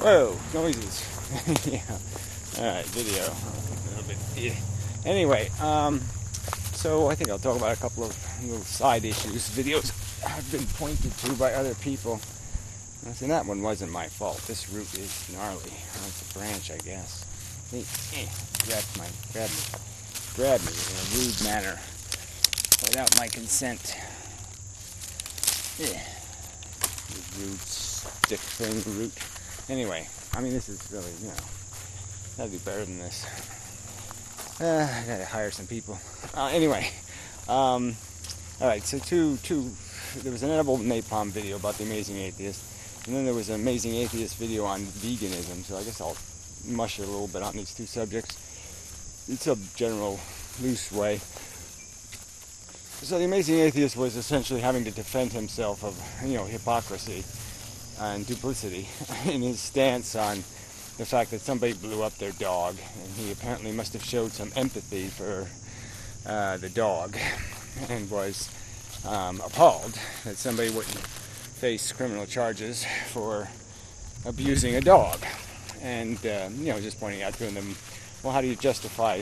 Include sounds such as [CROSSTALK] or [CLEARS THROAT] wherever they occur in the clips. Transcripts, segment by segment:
Whoa, noises. [LAUGHS] yeah. Alright, video. A little bit. Anyway, um, so I think I'll talk about a couple of little side issues. Videos have been pointed to by other people. And that one wasn't my fault. This root is gnarly. It's a branch, I guess. He eh, grabbed my, grabbed me, grabbed me in a rude manner without my consent. Yeah. Rude stick thing, root. Anyway, I mean, this is really, you know, that'd be better than this. Uh, I gotta hire some people. Uh, anyway, um, all right. So two, two. There was an edible napalm video about the amazing atheist, and then there was an amazing atheist video on veganism. So I guess I'll mush it a little bit on these two subjects. It's a general, loose way. So the amazing atheist was essentially having to defend himself of, you know, hypocrisy and duplicity [LAUGHS] in his stance on the fact that somebody blew up their dog, and he apparently must have showed some empathy for uh, the dog, [LAUGHS] and was um, appalled that somebody wouldn't face criminal charges for abusing a dog, and uh, you know just pointing out to them, well, how do you justify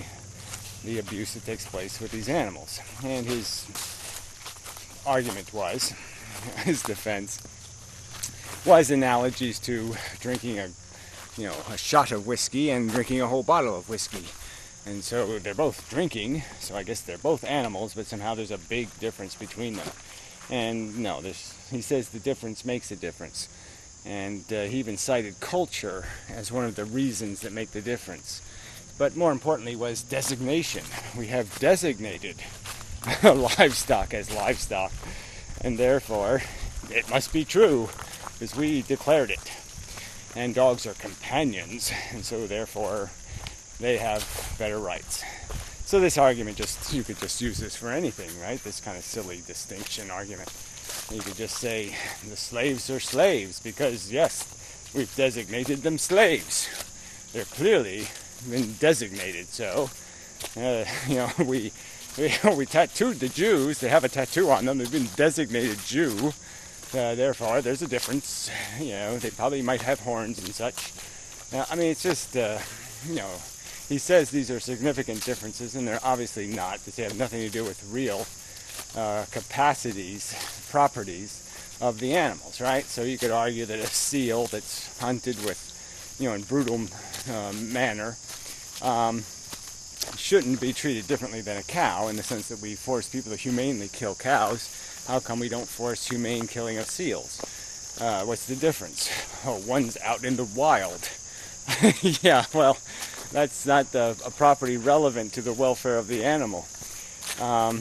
the abuse that takes place with these animals? And his argument was, [LAUGHS] his defense was analogies to drinking a you know a shot of whiskey and drinking a whole bottle of whiskey. And so they're both drinking so i guess they're both animals but somehow there's a big difference between them. And no this he says the difference makes a difference. And uh, he even cited culture as one of the reasons that make the difference. But more importantly was designation. We have designated [LAUGHS] livestock as livestock and therefore it must be true because we declared it. And dogs are companions, and so therefore they have better rights. So this argument just you could just use this for anything, right? This kind of silly distinction argument. You could just say the slaves are slaves because yes, we've designated them slaves. They're clearly been designated so. Uh, [LAUGHS] you know, we, we [LAUGHS] we tattooed the Jews. They have a tattoo on them. They've been designated Jew. Uh, therefore, there's a difference. [LAUGHS] You know, they probably might have horns and such. I mean, it's just, uh, you know, he says these are significant differences, and they're obviously not, because they have nothing to do with real uh, capacities, properties of the animals, right? So you could argue that a seal that's hunted with, you know, in brutal um, manner, um, shouldn't be treated differently than a cow in the sense that we force people to humanely kill cows how come we don't force humane killing of seals? Uh, what's the difference? [LAUGHS] Oh, one's out in the wild. [LAUGHS] yeah, well, that's not a property relevant to the welfare of the animal. Um,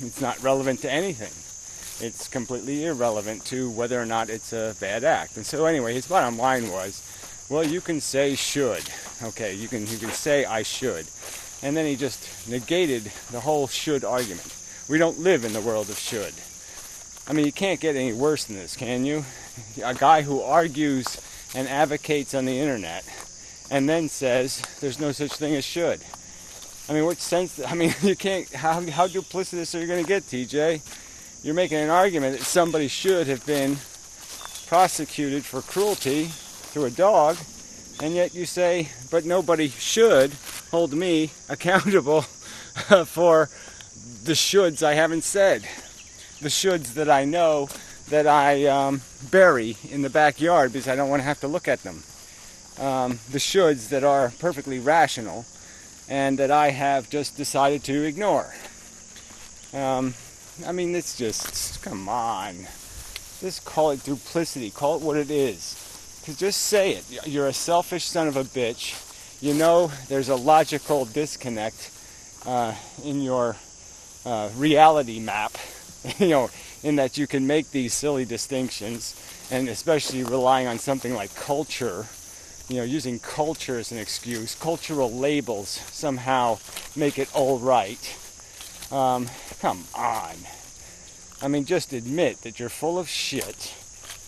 it's not relevant to anything. It's completely irrelevant to whether or not it's a bad act. And so, anyway, his bottom line was, well, you can say should. Okay, you can you can say I should, and then he just negated the whole should argument. We don't live in the world of should. I mean, you can't get any worse than this, can you? A guy who argues and advocates on the internet and then says there's no such thing as should. I mean, what sense? I mean, [LAUGHS] you can't. How, how duplicitous are you going to get, TJ? You're making an argument that somebody should have been prosecuted for cruelty to a dog, and yet you say, but nobody should hold me [LAUGHS] accountable [LAUGHS] for the shoulds I haven't said the shoulds that I know that I um, bury in the backyard because I don't want to have to look at them. Um, the shoulds that are perfectly rational and that I have just decided to ignore. Um, I mean, it's just, come on. Just call it duplicity. Call it what it is. Because just say it. You're a selfish son of a bitch. You know there's a logical disconnect uh, in your uh, reality map [LAUGHS] you know, in that you can make these silly distinctions, and especially relying on something like culture, you know, using culture as an excuse, cultural labels somehow make it all right. Um, come on. I mean, just admit that you're full of shit,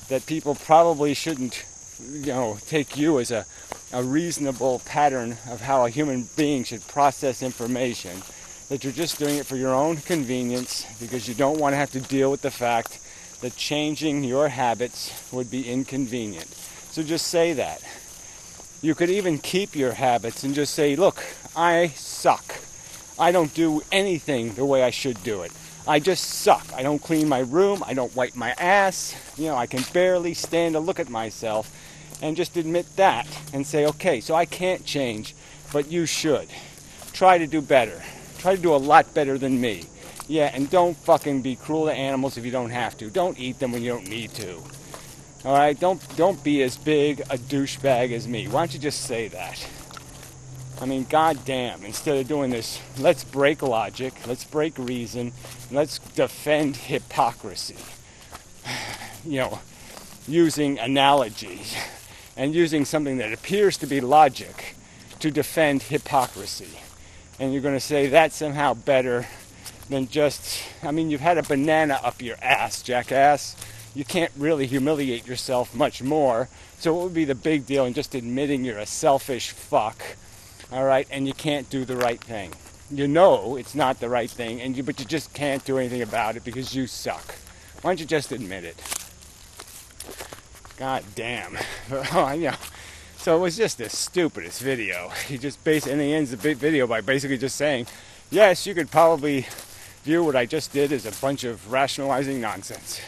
that people probably shouldn't, you know, take you as a, a reasonable pattern of how a human being should process information that you're just doing it for your own convenience because you don't want to have to deal with the fact that changing your habits would be inconvenient. So just say that. You could even keep your habits and just say, look, I suck. I don't do anything the way I should do it. I just suck. I don't clean my room. I don't wipe my ass. You know, I can barely stand to look at myself and just admit that and say, okay, so I can't change, but you should. Try to do better. Try to do a lot better than me. Yeah, and don't fucking be cruel to animals if you don't have to. Don't eat them when you don't need to. All right, don't don't be as big a douchebag as me. Why don't you just say that? I mean, goddamn! Instead of doing this, let's break logic, let's break reason, let's defend hypocrisy. [SIGHS] You know, using analogies and using something that appears to be logic to defend hypocrisy. And you're going to say that's somehow better than just, I mean, you've had a banana up your ass, jackass. You can't really humiliate yourself much more. So, what would be the big deal in just admitting you're a selfish fuck, all right, and you can't do the right thing? You know it's not the right thing, and you, but you just can't do anything about it because you suck. Why don't you just admit it? God damn. [LAUGHS] oh, you know. So it was just the stupidest video. [LAUGHS] He just basically, and he ends the big video by basically just saying, yes, you could probably view what I just did as a bunch of rationalizing nonsense.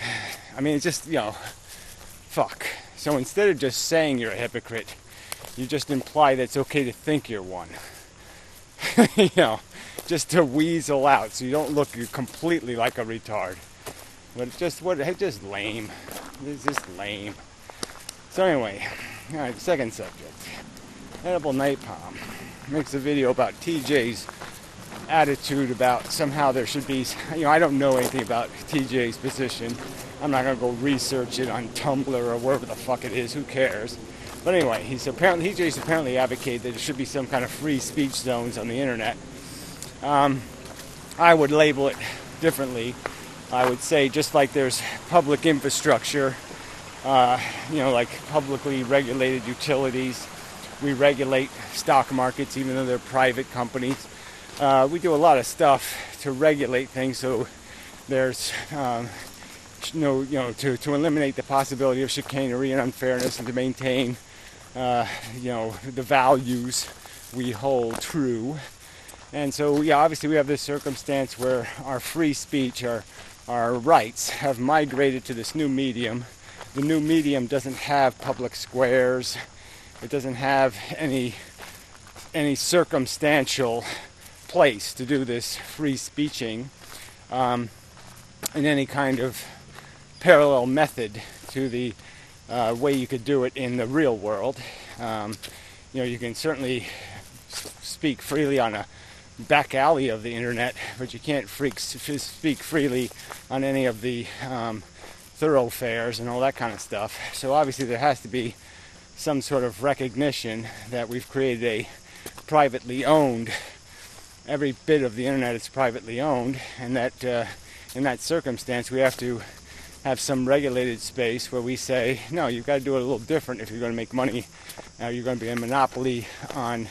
[SIGHS] I mean, it's just, you know, fuck. So instead of just saying you're a hypocrite, you just imply that it's okay to think you're one. [LAUGHS] you know, just to weasel out so you don't look completely like a retard. But it's just what it's just lame. It's just lame. So anyway, all right, second subject. Edible napalm makes a video about TJ's attitude about somehow there should be, you know, I don't know anything about TJ's position. I'm not going to go research it on Tumblr or wherever the fuck it is. Who cares? But anyway, he's apparently TJ's apparently advocated that there should be some kind of free speech zones on the internet. Um, I would label it differently. I would say just like there's public infrastructure, uh, you know, like publicly regulated utilities. We regulate stock markets, even though they're private companies uh, we do a lot of stuff to regulate things so there's um, no, you know, to, to eliminate the possibility of chicanery and unfairness and to maintain, uh, you know, the values we hold true. And so, yeah, obviously we have this circumstance where our free speech, our, our rights have migrated to this new medium. The new medium doesn't have public squares. It doesn't have any any circumstantial place to do this free speeching um, in any kind of parallel method to the uh, way you could do it in the real world. Um, you know, you can certainly speak freely on a back alley of the internet, but you can't freak, speak freely on any of the um, thoroughfares and all that kind of stuff. So obviously there has to be some sort of recognition that we've created a privately owned every bit of the internet is privately owned, and that uh, in that circumstance we have to have some regulated space where we say, no, you've got to do it a little different if you're going to make money. Now you're going to be a monopoly on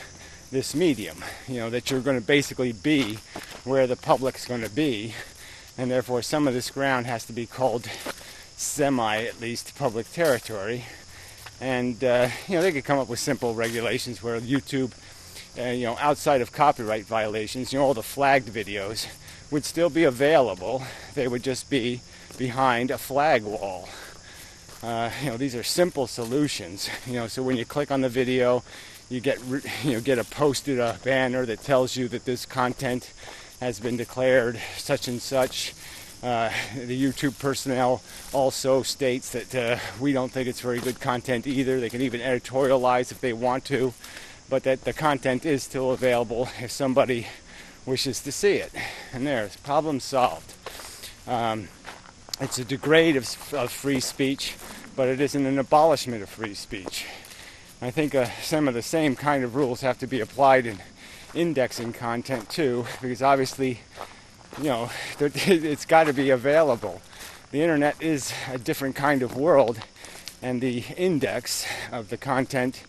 this medium. You know that you're going to basically be where the public's going to be, and therefore some of this ground has to be called semi, at least, public territory. And uh, you know they could come up with simple regulations where YouTube uh, you know, outside of copyright violations, you know, all the flagged videos would still be available. They would just be behind a flag wall. Uh, you know, these are simple solutions. You know, so when you click on the video, you get you know get a posted a banner that tells you that this content has been declared such and such. Uh, the YouTube personnel also states that uh, we don't think it's very good content either. They can even editorialize if they want to but that the content is still available if somebody wishes to see it. And there's problem solved. Um, it's a degrade of, of, free speech, but it isn't an abolishment of free speech. I think uh, some of the same kind of rules have to be applied in indexing content too, because obviously, you know, [LAUGHS] [LAUGHS] it's got to be available. The internet is a different kind of world, and the index of the content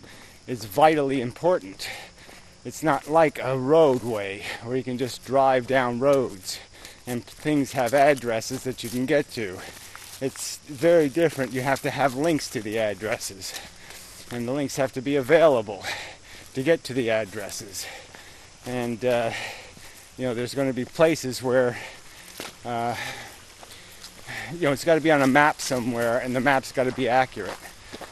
is vitally important. It's not like a roadway where you can just drive down roads and things have addresses that you can get to. It's very different. You have to have links to the addresses. and the links have to be available to get to the addresses. And uh, you know, there's going to be places where uh, you know it's got to be on a map somewhere, and the map's got to be accurate.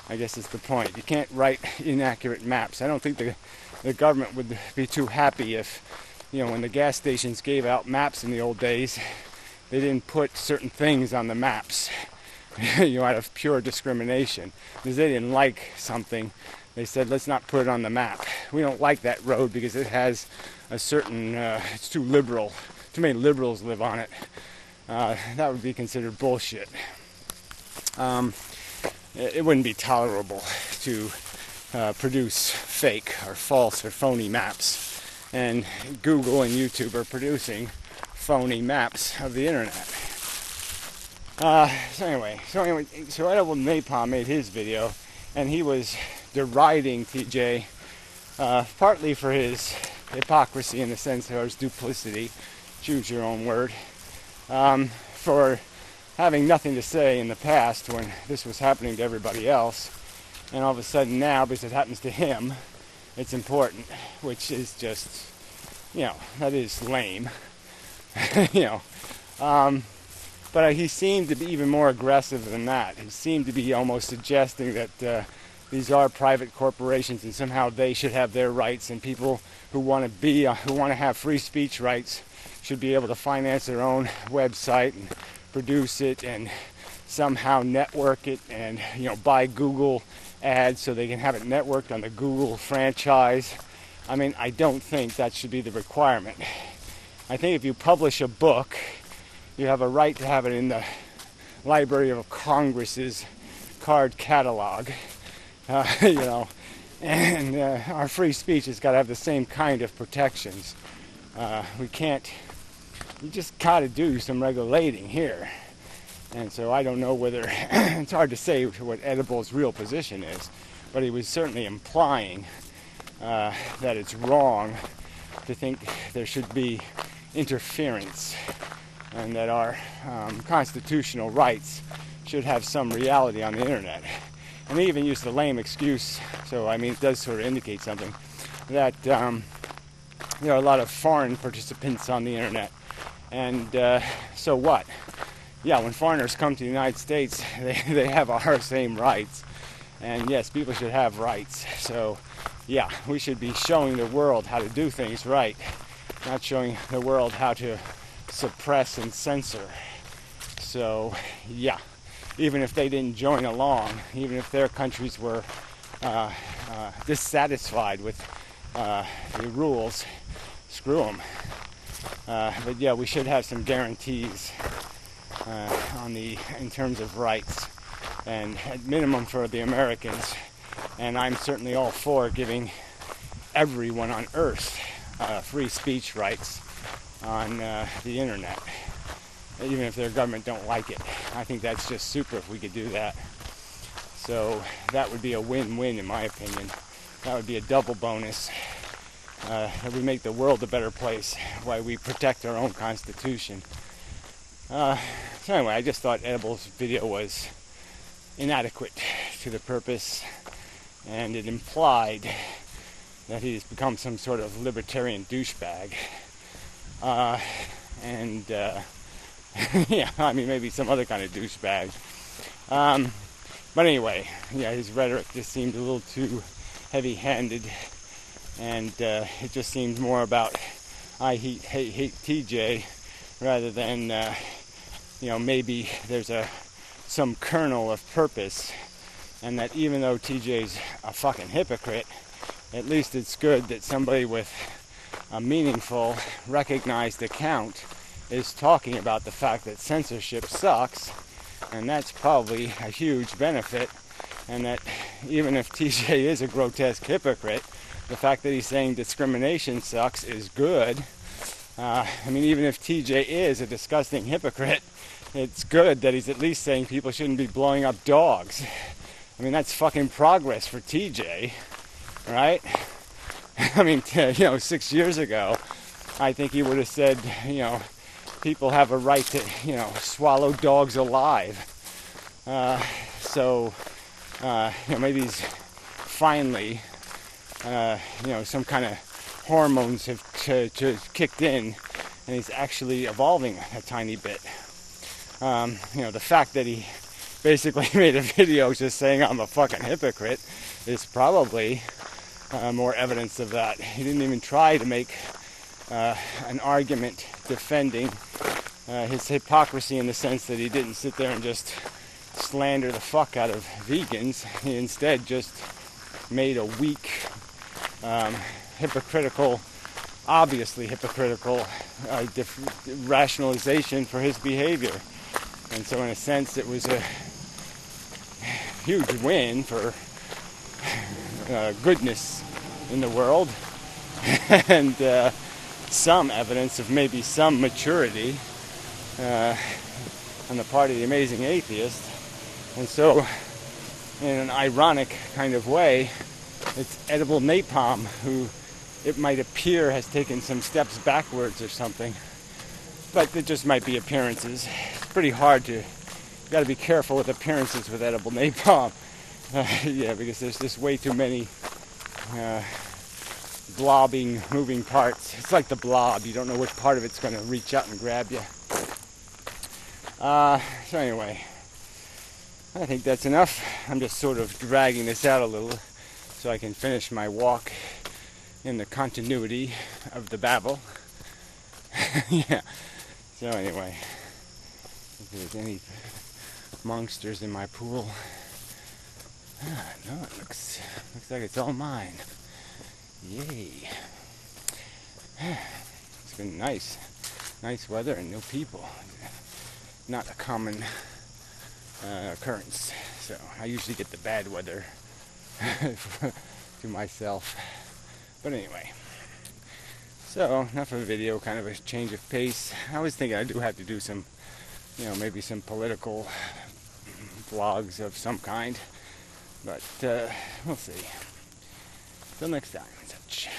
I guess is the point. You can't write inaccurate maps. I don't think the the government would be too happy if you know when the gas stations gave out maps in the old days, they didn't put certain things on the maps. [LAUGHS] you know, out of pure discrimination, because they didn't like something they said let's not put it on the map. We don't like that road because it has a certain, uh, it's too liberal. Too many liberals live on it. Uh, that would be considered bullshit. Um, it, wouldn't be tolerable to uh, produce fake or false or phony maps. And Google and YouTube are producing phony maps of the internet. Uh, so anyway, so anyway, so Edible Napalm made his video, and he was deriding TJ, uh, partly for his hypocrisy in the sense of his duplicity, choose your own word, um, for having nothing to say in the past when this was happening to everybody else, and all of a sudden now, because it happens to him, it's important, which is just, you know, that is lame, [LAUGHS] you know. Um, but he seemed to be even more aggressive than that. He seemed to be almost suggesting that uh, these are private corporations and somehow they should have their rights and people who want to be uh, who want to have free speech rights should be able to finance their own website and produce it and somehow network it and you know buy Google ads so they can have it networked on the Google franchise. I mean, I don't think that should be the requirement. I think if you publish a book, you have a right to have it in the Library of Congress's card catalog uh, [LAUGHS] you know, and uh, our free speech has got to have the same kind of protections. Uh, we can't, you just got to do some regulating here. And so I don't know whether, [CLEARS THROAT] it's hard to say what Edible's real position is, but he was certainly implying uh, that it's wrong to think there should be interference and that our um, constitutional rights should have some reality on the internet and they even use the lame excuse. So I mean, it does sort of indicate something that um, there are a lot of foreign participants on the internet, and uh, so what? Yeah, when foreigners come to the United States, [LAUGHS] they, they have our [LAUGHS] same rights, and yes, people should have rights. So yeah, we should be showing the world how to do things right, not showing the world how to suppress and censor. So yeah even if they didn't join along, even if their countries were uh, uh, dissatisfied with uh, the rules, screw them. Uh, but yeah, we should have some guarantees uh, on the in terms of rights, and at minimum for the Americans. And I'm certainly all for giving everyone on Earth uh, free speech rights on the internet even if their government don't like it. I think that's just super if we could do that. So that would be a win-win in my opinion. That would be a double bonus. Uh, would make the world a better place while we protect our own constitution. Uh, so anyway, I just thought Edible's video was inadequate to the purpose, and it implied that he's become some sort of libertarian douchebag. Uh, and uh, [LAUGHS] yeah, I mean, maybe some other kind of douchebag. Um, but anyway, yeah, his rhetoric just seemed a little too heavy handed. And uh, it just seemed more about I hate, hate, hate TJ rather than, uh, you know, maybe there's a some kernel of purpose. And that even though TJ's a fucking hypocrite, at least it's good that somebody with a meaningful, recognized account is talking about the fact that censorship sucks, and that's probably a huge benefit. And that even if TJ is a grotesque hypocrite, the fact that he's saying discrimination sucks is good. Uh, I mean, even if TJ is a disgusting hypocrite, it's good that he's at least saying people shouldn't be blowing up dogs. I mean, that's fucking progress for TJ, right? [LAUGHS] I mean, [LAUGHS] you know, six years ago, I think he would have said, you know, people have a right to, [LAUGHS] you know, swallow dogs alive. Uh, so, uh, you know, maybe he's finally, uh, you know, some kind of hormones have ch- ch- kicked in, and he's actually evolving a tiny bit. Um, you know, the fact that he basically [LAUGHS] made a video just saying I'm a fucking hypocrite is probably uh, more evidence of that. He didn't even try to make uh, an argument defending uh, his hypocrisy in the sense that he didn't sit there and just slander the fuck out of vegans. He instead just made a weak, um, hypocritical, obviously hypocritical uh, rationalization for his behavior. And so, in a sense, it was a huge win for uh, goodness in the world [LAUGHS] and uh, some evidence of maybe some maturity uh, on the part of the amazing atheist. And so, in an ironic kind of way, it's edible napalm who it might appear has taken some steps backwards or something. But it just might be appearances. It's pretty hard to, you gotta be careful with appearances with edible napalm. [LAUGHS] Uh, yeah, because there's just way too many uh, blobbing, moving parts. It's like the blob. You don't know which part of it's going to reach out and grab you. Uh, so anyway, I think that's enough. I'm just sort of dragging this out a little so I can finish my walk in the continuity of the babble. [LAUGHS] yeah. So anyway, if there's any monsters in my pool, ah, no, it looks looks like it's all mine. Yay! [SIGHS] It's been nice, nice weather and no people. Not a common uh, occurrence. So I usually get the bad weather [LAUGHS] to myself. But anyway. So, enough of a video, kind of a change of pace. I was thinking I do have to do some, you know, maybe some political vlogs of some kind. But uh, we'll see. Till next time, much.